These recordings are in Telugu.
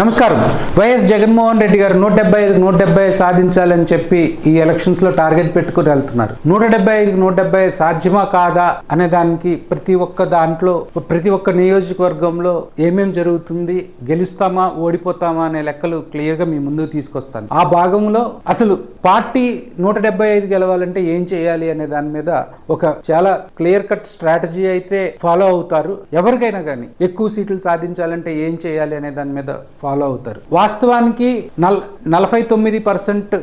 నమస్కారం. వైఎస్ జగన్మోహన్ రెడ్డి గారు నూట డెబ్బై ఐదుకు నూట డెబ్బై ఐదు సాధించాలని చెప్పి ఈ ఎలక్షన్స్లో టార్గెట్ పెట్టుకుని వెళ్తున్నారు. నూట డెబ్బై ఐదుకు నూట డెబ్బై ఐదు సాధ్యమా కాదా అనే దానికి ప్రతి ఒక్క దాంట్లో ప్రతి ఒక్క నియోజకవర్గంలో ఏమేం జరుగుతుంది గెలుస్తామా ఓడిపోతామా అనే లెక్కలు క్లియర్గా మీ ముందుకు తీసుకొస్తాను. ఆ భాగంలో అసలు పార్టీ నూట డెబ్బై ఐదు గెలవాలంటే ఏం చేయాలి అనే దాని మీద ఒక చాలా క్లియర్ కట్ స్ట్రాటజీ అయితే ఫాలో అవుతారు. ఎవరికైనా కానీ ఎక్కువ సీట్లు సాధించాలంటే ఏం చేయాలి అనే దాని మీద ఫాలో ఫాలో అవుతారు. వాస్తవానికి నల్ నలభై తొమ్మిది పర్సెంట్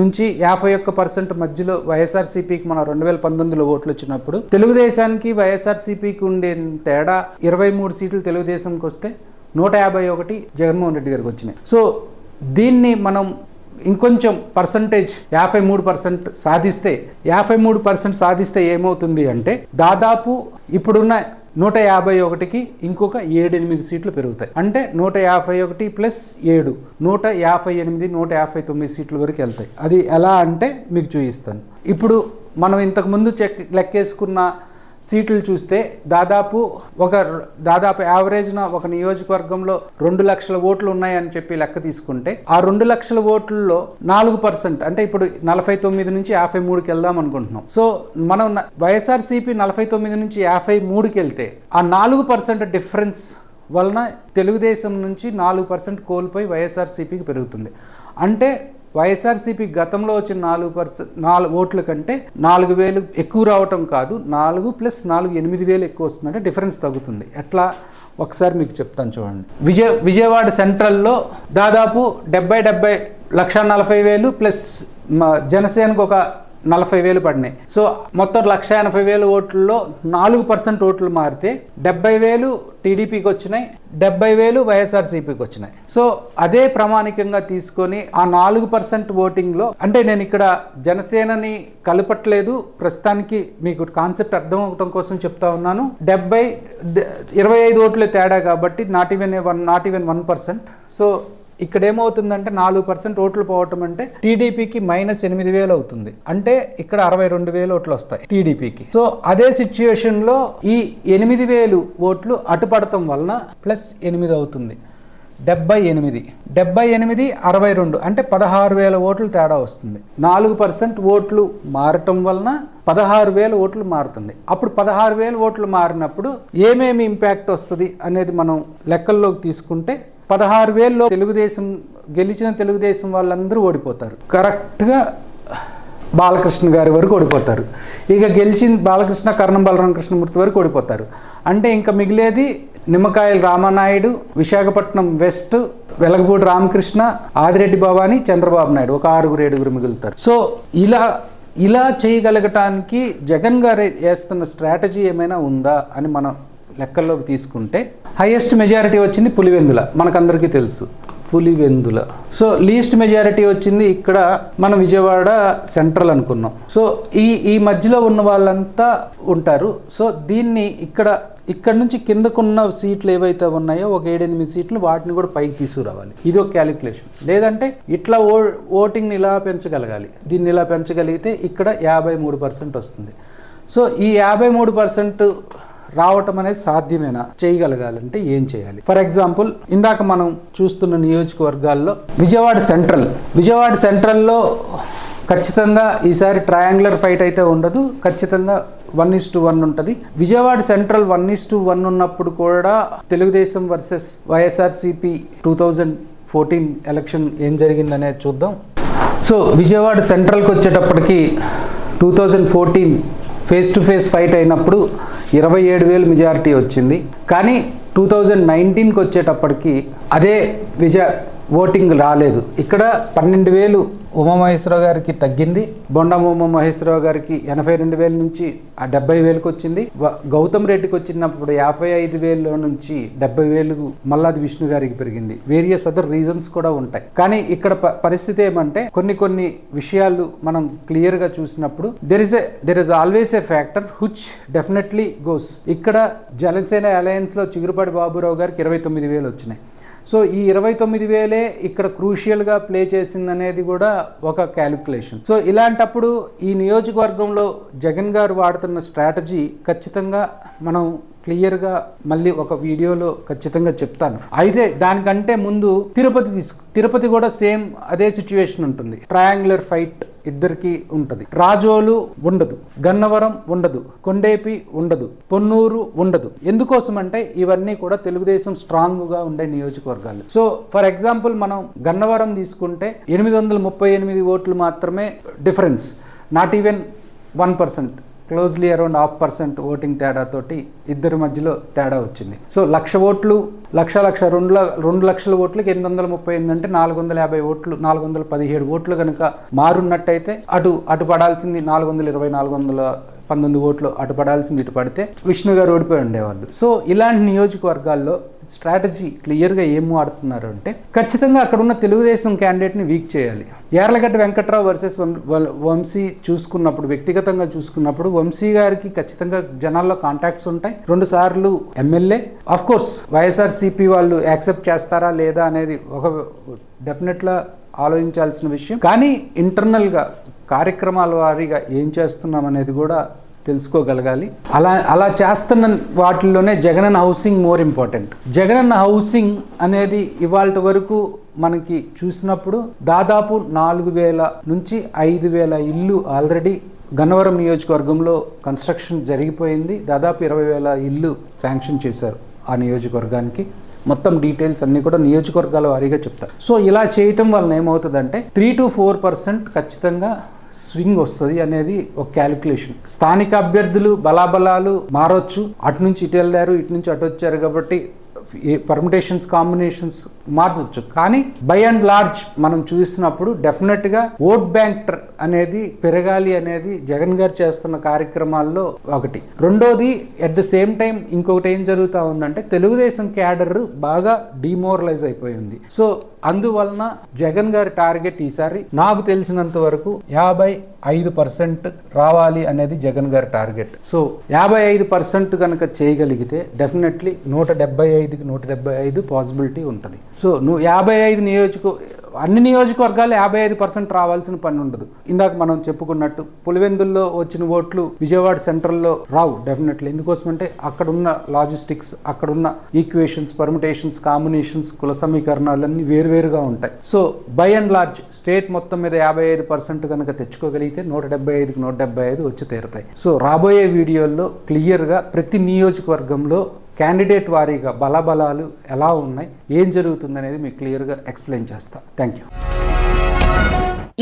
నుంచి యాభై ఒక్క పర్సెంట్ మధ్యలో వైఎస్ఆర్సీపీకి మనం రెండు వేల పంతొమ్మిదిలో ఓట్లు వచ్చినప్పుడు తెలుగుదేశానికి వైఎస్ఆర్సీపీకి ఉండే తేడా ఇరవై మూడు సీట్లు తెలుగుదేశంకి వస్తే నూట యాభై ఒకటి జగన్మోహన్ రెడ్డి గారికి వచ్చినాయి. సో దీన్ని మనం ఇంకొంచెం పర్సంటేజ్ యాభై మూడు పర్సెంట్ సాధిస్తే యాభై మూడు పర్సెంట్ సాధిస్తే ఏమవుతుంది అంటే దాదాపు ఇప్పుడున్న నూట యాభై ఒకటికి ఇంకొక ఏడెనిమిది సీట్లు పెరుగుతాయి. అంటే నూట యాభై ఒకటి ప్లస్ ఏడు నూట యాభై ఎనిమిది నూట యాభై తొమ్మిది సీట్ల వరకు వెళ్తాయి. అది ఎలా అంటే మీకు చూపిస్తాను. ఇప్పుడు మనం ఇంతకుముందు చెక్ లెక్కేసుకున్న సీట్లు చూస్తే దాదాపు ఒక దాదాపు యావరేజ్న ఒక నియోజకవర్గంలో రెండు లక్షల ఓట్లు ఉన్నాయని చెప్పి లెక్క తీసుకుంటే ఆ రెండు లక్షల ఓట్లలో నాలుగు పర్సెంట్ అంటే ఇప్పుడు నలభై తొమ్మిది నుంచి యాభై మూడుకి వెళ్దాం అనుకుంటున్నాం. సో మనం వైఎస్ఆర్సీపీ నలభై తొమ్మిది నుంచి యాభై మూడుకి వెళ్తే ఆ నాలుగు పర్సెంట్ డిఫరెన్స్ వలన తెలుగుదేశం నుంచి నాలుగు పర్సెంట్ కోల్పోయి వైఎస్ఆర్సీపీకి పెరుగుతుంది. అంటే వైఎస్ఆర్సీపీ గతంలో వచ్చిన నాలుగు పర్సెంట్ నాలుగు ఓట్ల కంటే నాలుగు వేలు ఎక్కువ రావటం కాదు నాలుగు ప్లస్ నాలుగు ఎనిమిది వేలు ఎక్కువ వస్తుందంటే డిఫరెన్స్ తగ్గుతుంది. ఎట్లా? ఒకసారి మీకు చెప్తాను చూడండి. విజయ విజయవాడ సెంట్రల్లో దాదాపు డెబ్బై డెబ్బై లక్ష నలభై వేలు ప్లస్ జనసేనకు ఒక నలభై వేలు పడినాయి. సో మొత్తం లక్ష ఎనభై వేలు ఓట్లలో నాలుగు పర్సెంట్ ఓట్లు మారితే డెబ్బై వేలు టీడీపీకి వచ్చినాయి డెబ్బై వేలు వైఎస్ఆర్సీపీకి వచ్చినాయి. సో అదే ప్రామాణికంగా తీసుకొని ఆ నాలుగు పర్సెంట్ ఓటింగ్లో అంటే నేను ఇక్కడ జనసేనని కలపట్లేదు ప్రస్తుతానికి మీకు కాన్సెప్ట్ అర్థం అవటం కోసం చెప్తా ఉన్నాను. డెబ్బై ఇరవై ఐదు ఓట్ల తేడా కాబట్టి not even one not even one percent. So ఇక్కడ ఏమవుతుందంటే నాలుగు పర్సెంట్ ఓట్లు పోవటం అంటే టీడీపీకి మైనస్ ఎనిమిది వేలు అవుతుంది. అంటే ఇక్కడ అరవై రెండు వేలు ఓట్లు వస్తాయి టీడీపీకి. సో అదే సిచ్యుయేషన్లో ఈ ఎనిమిది వేలు ఓట్లు అటుపడటం వలన ప్లస్ ఎనిమిది అవుతుంది. డెబ్బై ఎనిమిది. డెబ్బై ఎనిమిది అరవై రెండు. అంటే పదహారు వేల ఓట్లు తేడా వస్తుంది. నాలుగు పర్సెంట్ ఓట్లు మారటం వలన పదహారు వేల ఓట్లు మారుతుంది. అప్పుడు పదహారు వేల ఓట్లు మారినప్పుడు ఏమేమి ఇంపాక్ట్ వస్తుంది అనేది మనం లెక్కల్లోకి తీసుకుంటే పదహారు వేల్లో తెలుగుదేశం గెలిచిన తెలుగుదేశం వాళ్ళందరూ ఓడిపోతారు. కరెక్ట్గా బాలకృష్ణ గారి వరకు ఓడిపోతారు. ఇక గెలిచిన బాలకృష్ణ కర్ణం బలరామకృష్ణమూర్తి వరకు ఓడిపోతారు. అంటే ఇంకా మిగిలేది నిమ్మకాయల రామానాయుడు విశాఖపట్నం వెస్ట్ వెలగపూడి రామకృష్ణ ఆదిరెడ్డి భవానీ చంద్రబాబు నాయుడు ఒక ఆరుగురు ఏడుగురు మిగులుతారు. సో ఇలా ఇలా చేయగలగటానికి జగన్ గారు వేస్తున్న స్ట్రాటజీ ఏమైనా ఉందా అని మనం లెక్కల్లోకి తీసుకుంటే హైయెస్ట్ మెజారిటీ వచ్చింది పులివెందుల. మనకందరికీ తెలుసు. పులివెందుల. సో లీస్ట్ మెజారిటీ వచ్చింది ఇక్కడ మన విజయవాడ సెంట్రల్ అనుకున్నాం. సో ఈ ఈ మధ్యలో ఉన్న వాళ్ళంతా ఉంటారు. సో దీన్ని ఇక్కడ ఇక్కడ నుంచి కిందకున్న సీట్లు ఏవైతే ఉన్నాయో ఒక ఏడెనిమిది సీట్లు వాటిని కూడా పైకి తీసుకురావాలి. ఇది ఒక క్యాలిక్యులేషన్ లేదంటే ఇట్లా ఓ ఓటింగ్ని ఇలా పెంచగలగాలి. దీన్ని ఇలా పెంచగలిగితే ఇక్కడ యాభై మూడు పర్సెంట్ వస్తుంది. సో ఈ యాభై మూడు పర్సెంట్ రావటం అనేది సాధ్యమేనా? చేయగలగాలంటే ఏం చేయాలి? ఫర్ ఎగ్జాంపుల్ ఇందాక మనం చూస్తున్న నియోజకవర్గాల్లో విజయవాడ సెంట్రల్. విజయవాడ సెంట్రల్లో ఖచ్చితంగా ఈసారి ట్రయాంగులర్ ఫైట్ అయితే ఉండదు. ఖచ్చితంగా వన్ ఇస్ టు వన్ ఉంటుంది. Vijayawada central one is to one ఉన్నప్పుడు కూడా Telugu Desam versus YSRCP two thousand fourteen election ఏం జరిగిందనేది చూద్దాం. సో విజయవాడ సెంట్రల్కి వచ్చేటప్పటికి two thousand fourteen face to face fight అయినప్పుడు ఇరవై ఏడు వేలు మెజారిటీ వచ్చింది. కానీ టూ థౌజండ్ నైన్టీన్కి వచ్చేటప్పటికి అదే విజయ ఓటింగ్ రాలేదు. ఇక్కడ పన్నెండు వేలు ఉమామహేశ్వరరావు గారికి తగ్గింది. బొండం ఉమామహేశ్వరరావు గారికి ఎనభై రెండు వేల నుంచి ఆ డెబ్బై వేలకు వచ్చింది గౌతమ్ రెడ్డికి వచ్చినప్పుడు యాభై ఐదు వేల నుంచి డెబ్బై వేలు మల్లాది విష్ణు గారికి పెరిగింది. వేరియస్ అదర్ రీజన్స్ కూడా ఉంటాయి. కానీ ఇక్కడ ప- పరిస్థితి ఏమంటే కొన్ని కొన్ని విషయాలు మనం క్లియర్గా చూసినప్పుడు there is a there is always a factor which definitely goes ఇక్కడ జనసేన అలయన్స్లో చిగురుపాటి బాబురావు గారికి ఇరవై తొమ్మిది వేలు వచ్చినాయి సో ఈ ఇరవై తొమ్మిది వేలే ఇక్కడ క్రూషియల్గా ప్లే చేసిందనేది కూడా ఒక క్యాలిక్యులేషన్ సో ఇలాంటప్పుడు ఈ నియోజకవర్గంలో జగన్ గారు వాడుతున్న స్ట్రాటజీ ఖచ్చితంగా మనం క్లియర్గా మళ్ళీ ఒక వీడియోలో ఖచ్చితంగా చెప్తాను. అయితే దానికంటే ముందు తిరుపతి తీసుకు తిరుపతి కూడా సేమ్ అదే సిచ్యువేషన్ ఉంటుంది. ట్రయాంగులర్ ఫైట్ ఇద్దరికి ఉంటుంది. రాజోలు ఉండదు గన్నవరం ఉండదు కొండేపి ఉండదు పొన్నూరు ఉండదు. ఎందుకోసం అంటే ఇవన్నీ కూడా తెలుగుదేశం స్ట్రాంగ్గా ఉండే నియోజకవర్గాలు. సో ఫర్ ఎగ్జాంపుల్ మనం గన్నవరం తీసుకుంటే ఎనిమిది వందల ముప్పై ఎనిమిది ఓట్లు మాత్రమే difference not even one percent. Closely around half percent voting తేడాతోటి ఇద్దరి మధ్యలో తేడా వచ్చింది. సో లక్ష ఓట్లు లక్ష లక్ష రెండు రెండు లక్షల ఓట్లకి ఎనిమిది వందల ముప్పై ఎనిమిది అంటే నాలుగు వందల యాభై ఓట్లు నాలుగు వందల పదిహేడు ఓట్లు కనుక మారున్నట్టయితే అటు అటు పడాల్సింది నాలుగు వందల ఇరవై నాలుగు వందల పంతొమ్మిది ఓట్లు అటు పడాల్సింది ఇటు పడితే విష్ణు గారు ఓడిపోయి ఉండేవాళ్ళు. సో ఇలాంటి నియోజకవర్గాల్లో స్ట్రాటజీ క్లియర్గా ఏం వాడుతున్నారు అంటే ఖచ్చితంగా అక్కడ ఉన్న తెలుగుదేశం క్యాండిడేట్ని వీక్ చేయాలి. యార్లగడ్డ వెంకట్రావు వర్సెస్ వంశీ చూసుకున్నప్పుడు వ్యక్తిగతంగా చూసుకున్నప్పుడు వంశీ గారికి ఖచ్చితంగా జనాల్లో కాంటాక్ట్స్ ఉంటాయి. రెండు సార్లు ఎమ్మెల్యే. అఫ్ కోర్స్ వైఎస్ఆర్సీపీ వాళ్ళు యాక్సెప్ట్ చేస్తారా లేదా అనేది ఒక డెఫినెట్గా ఆలోచించాల్సిన విషయం. కానీ ఇంటర్నల్గా కార్యక్రమాల వారీగా ఏం చేస్తున్నాం అనేది కూడా తెలుసుకోగలగాలి. అలా అలా చేస్తున్న వాటిల్లోనే Jagananna housing more important. Jagananna housing అనేది ఇవాళ వరకు మనకి చూసినప్పుడు దాదాపు నాలుగు వేల నుంచి ఐదు వేల ఇల్లు ఆల్రెడీ గన్నవరం నియోజకవర్గంలో కన్స్ట్రక్షన్ జరిగిపోయింది. దాదాపు ఇరవై వేల ఇల్లు శాంక్షన్ చేశారు ఆ నియోజకవర్గానికి. మొత్తం డీటెయిల్స్ అన్నీ కూడా నియోజకవర్గాల వారీగా చెప్తారు. సో ఇలా చేయటం వలన ఏమవుతుందంటే త్రీ టు ఫోర్ పర్సెంట్ ఖచ్చితంగా స్వింగ్ వస్తుంది అనేది ఒక క్యాలిక్యులేషన్. స్థానిక అభ్యర్థులు బలాబలాలు మారొచ్చు. అటు నుంచి ఇటు వెళ్ళారు ఇటు నుంచి అటు వచ్చారు కాబట్టి ఏ పర్మిటేషన్స్ కాంబినేషన్స్ మార్చొచ్చు కానీ బై అండ్ లార్జ్ మనం చూసినప్పుడు డెఫినెట్గా ఓట్ బ్యాంక్ అనేది పెరగాలి అనేది జగన్ గారు చేస్తున్న కార్యక్రమాల్లో ఒకటి. రెండోది ఎట్ ద సేమ్ టైం ఇంకొకటి ఏం జరుగుతూ ఉందంటే తెలుగుదేశం క్యాడర్ బాగా డిమోరలైజ్ అయిపోయింది. సో అందువలన జగన్ గారి టార్గెట్ ఈసారి నాకు తెలిసినంత వరకు యాభై ఐదు పర్సెంట్ రావాలి అనేది జగన్ గారి టార్గెట్. సో యాభై ఐదు పర్సెంట్ కనుక చేయగలిగితే డెఫినెట్లీ నూట డెబ్బై ఐదుకి నూట డెబ్బై ఐదు పాసిబిలిటీ ఉంటుంది. సో నువ్వు యాభై ఐదు నియోజక అన్ని నియోజకవర్గాలు యాభై ఐదు పర్సెంట్ రావాల్సిన పని ఉండదు. ఇందాక మనం చెప్పుకున్నట్టు పులివెందుల్లో వచ్చిన ఓట్లు విజయవాడ సెంట్రల్లో రావు డెఫినెట్లీ ఎందుకోసమంటే అక్కడున్న లాజిస్టిక్స్ అక్కడున్న ఈక్వేషన్స్ పర్మిటేషన్స్ కాంబినేషన్స్ కుల సమీకరణాలన్నీ వేరువేరుగా ఉంటాయి. So by and large state మొత్తం మీద యాభై ఐదు పర్సెంట్ కనుక తెచ్చుకోగలిగితే నూట డెబ్బై ఐదుకి నూట డెబ్బై ఐదు వచ్చి తీరుతాయి. సో రాబోయే వీడియోల్లో క్లియర్గా ప్రతి నియోజకవర్గంలో క్యాండిడేట్ వారీగా బలబలాలు ఎలా ఉన్నాయి ఏం జరుగుతుంది అనేది మీకు క్లియర్గా ఎక్స్ప్లెయిన్ చేస్తా. థ్యాంక్ యూ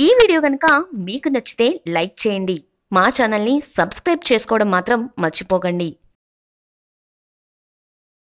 ఈ వీడియో కనుక మీకు నచ్చితే లైక్ చేయండి. మా ఛానల్ని సబ్స్క్రైబ్ చేసుకోవడం మాత్రం మర్చిపోకండి.